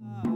Uh,